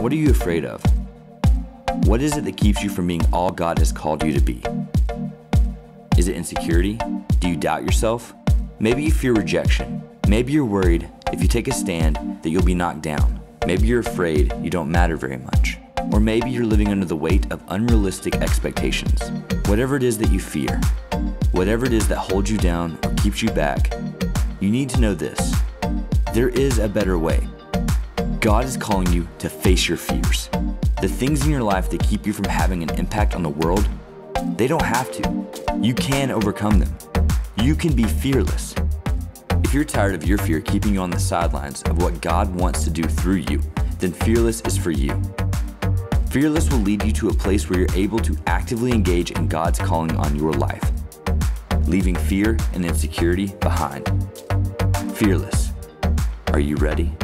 What are you afraid of? What is it that keeps you from being all God has called you to be? Is it insecurity? Do you doubt yourself? Maybe you fear rejection. Maybe you're worried if you take a stand that you'll be knocked down. Maybe you're afraid you don't matter very much. Or maybe you're living under the weight of unrealistic expectations. Whatever it is that you fear, whatever it is that holds you down or keeps you back, you need to know this. There is a better way. God is calling you to face your fears. The things in your life that keep you from having an impact on the world, they don't have to. You can overcome them. You can be fearless. If you're tired of your fear keeping you on the sidelines of what God wants to do through you, then Fearless is for you. Fearless will lead you to a place where you're able to actively engage in God's calling on your life, leaving fear and insecurity behind. Fearless. Are you ready?